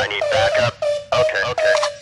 I need backup. Okay, okay.